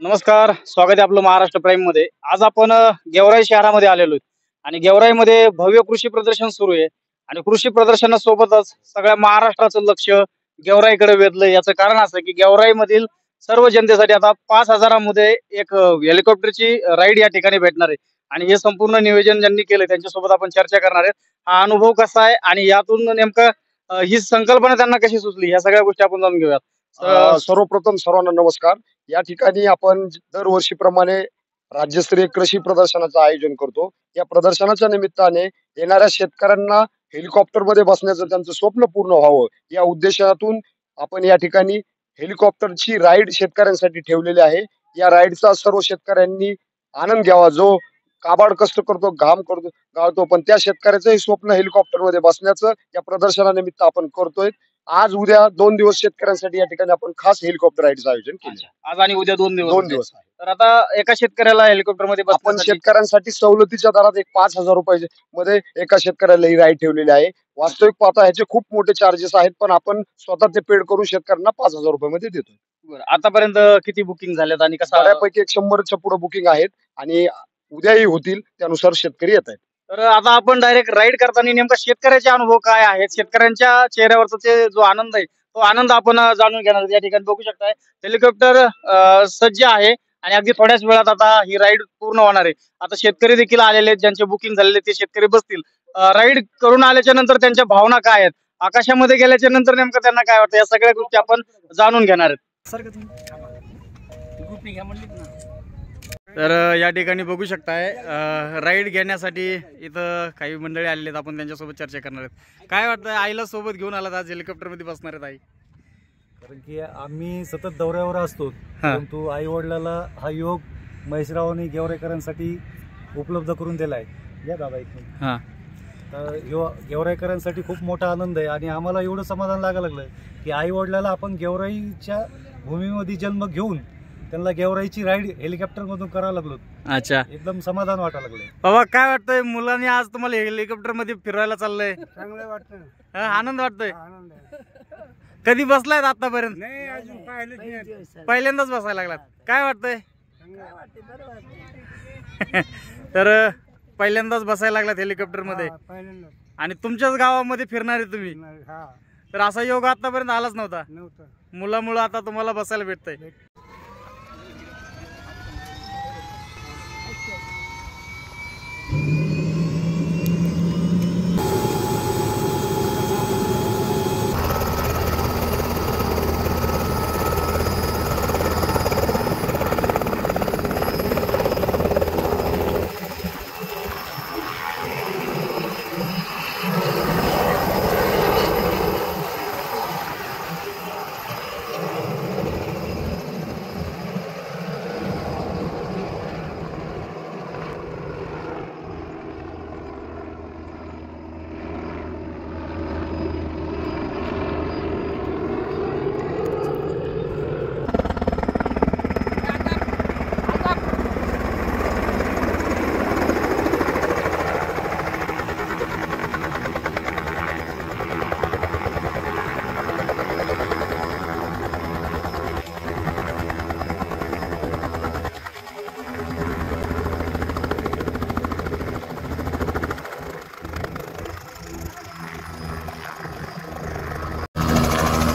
नमस्कार स्वागत आहे आपलं महाराष्ट्र प्राईममध्ये. आज आपण गेवराई शहरामध्ये आलेलो आणि गेवराईमध्ये भव्य कृषी प्रदर्शन सुरू आहे. आणि कृषी प्रदर्शनासोबतच सगळ्या महाराष्ट्राचं लक्ष गेवराईकडे वेधलं याचं कारण असं की गेवराईमधील सर्व जनतेसाठी आता पाच हजारामध्ये एक हेलिकॉप्टरची राईड या ठिकाणी भेटणार आहे. आणि हे संपूर्ण नियोजन ज्यांनी केलं त्यांच्यासोबत आपण चर्चा करणार आहेत हा अनुभव कसा आहे? आणि यातून नेमकं ही संकल्पना त्यांना कशी सुचली? या सगळ्या गोष्टी आपण जाणून घेऊयात. सर्वप्रथम सर्वांना नमस्कार. या ठिकाणी आपण दरवर्षीप्रमाणे राज्यस्तरीय कृषी प्रदर्शनाचं आयोजन करतो. या प्रदर्शनाच्या निमित्ताने येणाऱ्या शेतकऱ्यांना हेलिकॉप्टरमध्ये बसण्याचं त्यांचं स्वप्न पूर्ण व्हावं. या उद्देशातून आपण या ठिकाणी हेलिकॉप्टरची राईड शेतकऱ्यांसाठी ठेवलेली आहे. या राईडचा सर्व शेतकऱ्यांनी आनंद घ्यावा. जो काबाड कष्ट करतो घाम करतो गाळतो पण त्या शेतकऱ्याचंही स्वप्न हेलिकॉप्टरमध्ये बसण्याचं या प्रदर्शनानिमित्त आपण करतोय. आज उद्या दोन दिवस शेतकऱ्यांसाठी या ठिकाणी आपण खास हेलिकॉप्टर राईडचं आयोजन केलं आज आणि उद्या दोन दिवस दोन. दिवस आहे. तर आता एका शेतकऱ्याला हेलिकॉप्टरमध्ये आपण बसण्यासाठी- शेतकऱ्यांसाठी सवलतीच्या दरात एक पाच हजार रुपये मध्ये एका शेतकऱ्याला ही राईड ठेवलेली आहे वास्तविक पाहता ह्याचे खूप मोठे चार्जेस आहेत पण आपण स्वतः ते पेड करून शेतकऱ्यांना पाच हजार रुपये मध्ये देतो बरं. आतापर्यंत किती बुकिंग झाल्यात आणि कसा बऱ्यापैकी एक शंभरच्या पुढे बुकिंग आहेत आणि उद्याही होतील त्यानुसार शेतकरी येत आहेत तर आता आपण डायरेक्ट राईड करताना नेमका शेतकऱ्याचे अनुभव काय आहेत? शेतकऱ्यांच्या चेहऱ्यावरचा ते जो आनंद आहे तो आनंद आपण जाणून घेणार आहोत. या ठिकाणी बघू शकताय हेलिकॉप्टर सज्ज आहे आणि अगदी थोड्याच वेळात आता ही राईड पूर्ण होणार आहे. आता शेतकरी देखील आलेले आहेत ज्यांचे बुकिंग झालेले ते शेतकरी बसतील. राईड करून आल्याच्यानंतर त्यांच्या भावना काय आहेत? आकाशामध्ये गेल्याच्यानंतर नेमकं त्यांना काय वाटतं? या सगळ्या गोष्टी आपण जाणून घेणार आहेत. तर या ठिकाणी बघू शकताय राईड घेण्यासाठी इथं काही मंडळी आलेले आहेत आपण त्यांच्यासोबत चर्चा करणार आहेत. काय वाटतं आईला सोबत घेऊन आलात आज हेलिकॉप्टरमध्ये बसणार आहेत आई? कारण की आम्ही सतत दौऱ्यावर असतो. परंतु आई वडिलाला हा योग महेशरावांनी गेवराईकरांसाठी उपलब्ध करून दिला आहे या दादा हा. तर गेवराईकरांसाठी खूप मोठा आनंद आहे आणि आम्हाला एवढं समाधान लागायला लागलं की आई वडिलाला आपण गेवराईच्या भूमीमध्ये जन्म घेऊन त्यांना गेवराईची राईड हेलिकॉप्टरमधून करायला लागलो. अच्छा. एकदम समाधान वाटायला लागलंय बाबा काय वाटतंय मुलांनी आज तुम्हाला हेलिकॉप्टरमध्ये फिरवायला चाललंय? चांगलं वाटतं हा, आनंद वाटतोय? आनंद आहे. कधी बसलायत आतापर्यंत? नाही अजून पाहिलंच नाही पहिल्यांदाच बसायला लागलात. काय वाटतंय? चांगलं वाटतं. तर पहिल्यांदाच बसायला लागलात हेलिकॉप्टरमध्ये. हा, आणि तुमच्याच गावामध्ये फिरणार आहे तुम्ही. हा. तर असा योग आतापर्यंत आलाच नव्हता. नव्हतं. मुलामुळं आता तुम्हाला बसायला भेटतंय.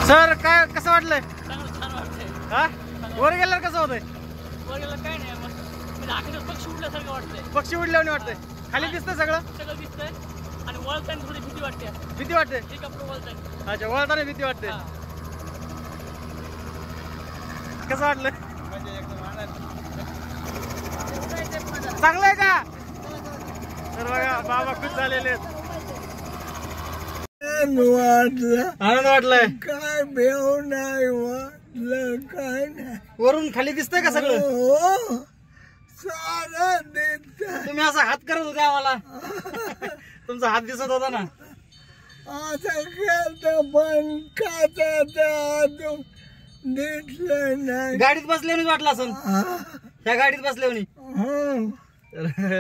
सर काय कसं वाटलंय? हा? वर गेल्यावर कसं होतंय? काय नाही म्हणजे आखिर पक्षी उडल्यासारखं वाटतंय. पक्षी उडल्याने वाटतंय. खाली दिसतंय सगळं? सगळं दिसतंय. आणि वळताना थोडी भीती वाटते. भीती वाटते? वळताना. अच्छा वळताना भीती वाटते. कसं वाटलं? चांगलं आहे का? तर बघा बाबा खुश झालेले आहेत. वाटलं आनंद वाटलाय. काय भेव नाही वाटलं काय नाही. वरून खाली दिसतंय का सगळं? हो सारं देत तुम्ही असा हात करत होते आम्हाला. तुमचा हात दिसत होता ना. आता केलं पण अजून दिसलं नाही. गाडीत बसल्याने वाटलं असं ह्या गाडीत बसल्याने हं.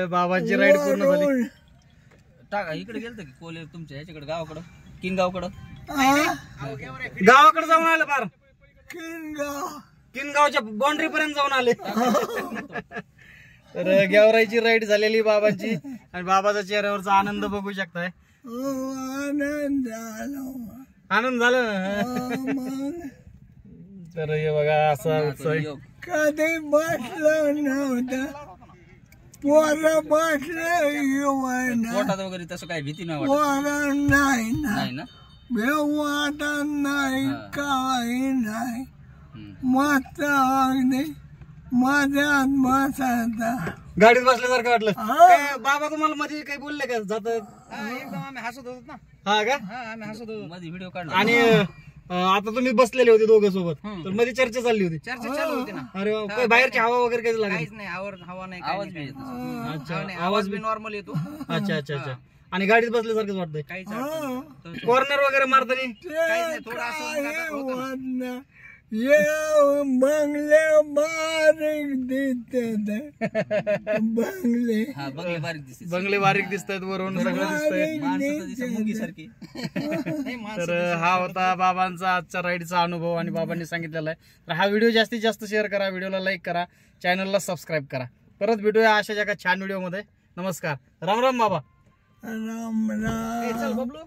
बाबांची राईड पूर्ण झाली. टाका इकडे गेलतं की कोले तुमच्या ह्याच्याकडे गावाकडं? किंग गावकडं? गावाकडे जाऊन आलं फार. किनगाव तीन गावच्या बाउंड्री पर्यंत जाऊन आले. तर गेवराईची राईड झालेली बाबांची. आणि बाबाच्या चेहऱ्यावरचा आनंद बघू शकताय. हो, आनंद झाला. आनंद झाला तर हे बघा असा. कधी बसलं नव्हतं. पोरं बसलं येवायना पोटात वगैरे तसं काय भीती नाही पोरं नाही ना. नाही वाटत काही नाही. मस्त अगदी बसायचा गाडीत बसल्यासारखं वाटलं. हा. काय बाबा तुम्हाला मध्ये काही बोलले का? जात एकदम आम्ही हसत होतो ना. हा का? हा आम्ही हसत होतो. मध्ये व्हिडिओ काढला. आणि आता तुम्ही बसलेले होते दोघं सोबत. तर मध्ये चर्चा चालली होती. चर्चा चालू होती ना. अरे वा, काही बाहेरची हवा वगैरे काही लागली? काहीच नाही आवर हवा नाही आवाज बी येत नसतो. अच्छा हा, नाही, आवाज आवाज बी नॉर्मल येतो. अच्छा अच्छा अच्छा. आणि गाडीत बसल्यासारखंच वाटतंय. काहीच अडचण नाही. कॉर्नर वगैरे मारताना? ते थोडं असं काही जातात होतं ना. होत नाही. ये बंगले बारीक दिसते बंगले. हा बघले बारीक दिसते बंगले बारीक दिसत आहेत वरून सगळं दिसतंय. तर हा होता बाबांचा आजचा राईडचा अनुभव आणि बाबांनी सांगितलेला आहे. तर हा व्हिडिओ जास्तीत जास्त शेअर करा व्हिडिओला लाईक करा चॅनलला सबस्क्राईब करा. परत भेटूया अशा एका छान व्हिडिओमध्ये. नमस्कार. राम राम बाबा. राम राम. चल बबलू.